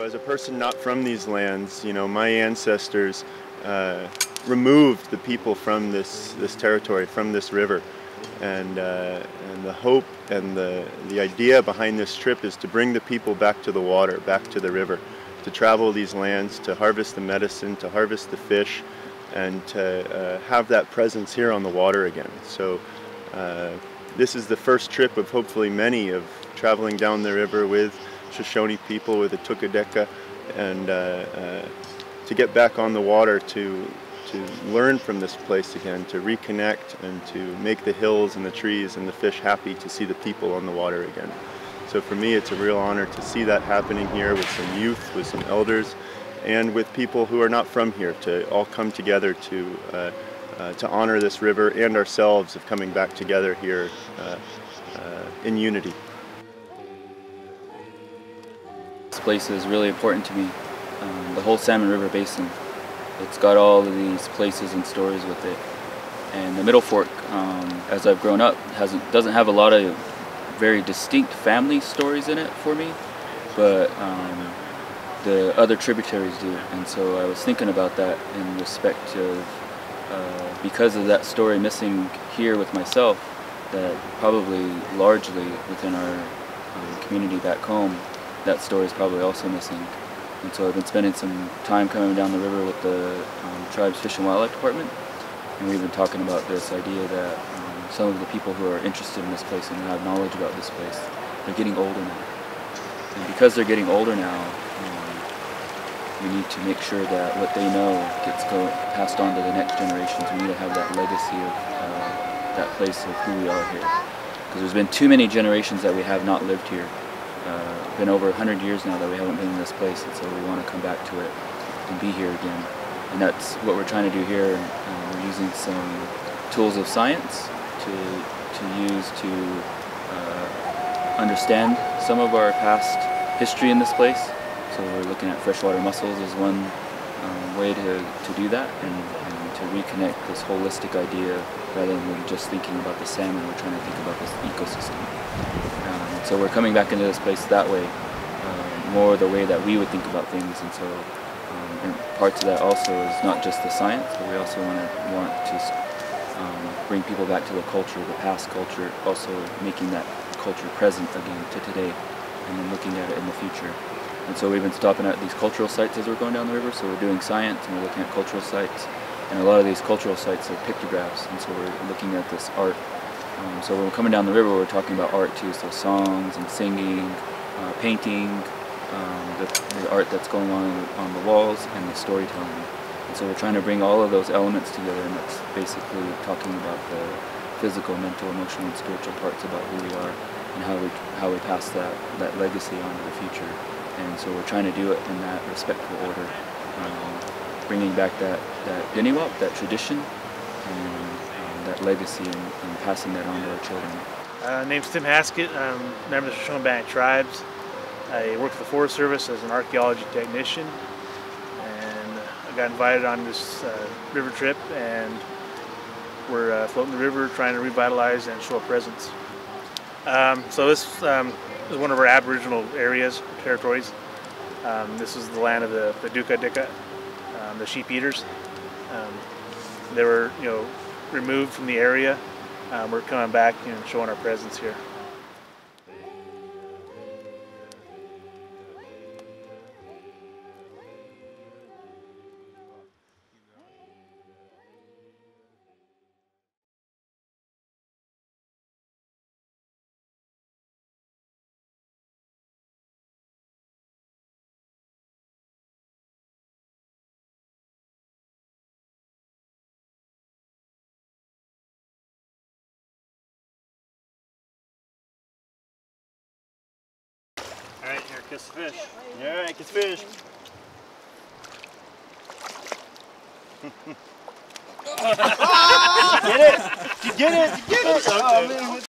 So as a person not from these lands, you know, my ancestors uh, removed the people from this, this territory, from this river. And, uh, and the hope and the, the idea behind this trip is to bring the people back to the water, back to the river, to travel these lands, to harvest the medicine, to harvest the fish, and to uh, have that presence here on the water again. So uh, this is the first trip of hopefully many of traveling down the river with Shoshone people, with the Tukadeka, and uh, uh, to get back on the water to to learn from this place again, to reconnect and to make the hills and the trees and the fish happy to see the people on the water again. So for me, it's a real honor to see that happening here with some youth, with some elders, and with people who are not from here to all come together to uh, uh, to honor this river and ourselves of coming back together here uh, uh, in unity. Place is really important to me. Um, the whole Salmon River Basin. It's got all of these places and stories with it. And the Middle Fork, um, as I've grown up, hasn't doesn't have a lot of very distinct family stories in it for me, but um, the other tributaries do. And so I was thinking about that in respect of uh, because of that story missing here with myself, that probably largely within our um, community back home, that story is probably also missing. And so I've been spending some time coming down the river with the um, tribe's Fish and Wildlife Department, and we've been talking about this idea that um, some of the people who are interested in this place and have knowledge about this place, they're getting older now. And because they're getting older now, we need to make sure that what they know gets passed on to the next generations. We need to have that legacy of uh, that place of who we are here. Because there's been too many generations that we have not lived here. Uh, been over 100 years now that we haven't been in this place, and so we want to come back to it and be here again. And that's what we're trying to do here. Uh, we're using some tools of science to, to use to uh, understand some of our past history in this place. So we're looking at freshwater mussels as one um, way to, to do that and, and, to reconnect this holistic idea rather than just thinking about the salmon, we're trying to think about this ecosystem. So we're coming back into this place that way, uh, more the way that we would think about things and so um, and parts of that also is not just the science, but we also want to, want to um, bring people back to the culture, the past culture, also making that culture present again to today and then looking at it in the future. And so we've been stopping at these cultural sites as we're going down the river. So we're doing science and we're looking at cultural sites. And a lot of these cultural sites are pictographs. And so we're looking at this art. Um, so when we're coming down the river, we're talking about art too. So songs and singing, uh, painting, um, the, the, art that's going on on the walls, and the storytelling. And so we're trying to bring all of those elements together. And that's basically talking about the physical, mental, emotional, and spiritual parts about who we are and how we, how we pass that, that legacy on to the future and so we're trying to do it in that respectful order, um, bringing back that that Biniwap, that tradition, and that legacy, and, and, passing that on to our children. Uh, name's Tim Haskett. I'm a member of the Shoshone Tribes. I work for the Forest Service as an archaeology technician, and I got invited on this uh, river trip, and we're uh, floating the river, trying to revitalize and show a presence. Um, so this um, is one of our Aboriginal areas, territories. Um, this is the land of the, the Tuka Deka, um, the sheep eaters. Um, they were, you know, removed from the area. Um, we're coming back and showing our presence here. Kiss fish. Alright, kiss fish. get it! You get it! You get it! Oh, man.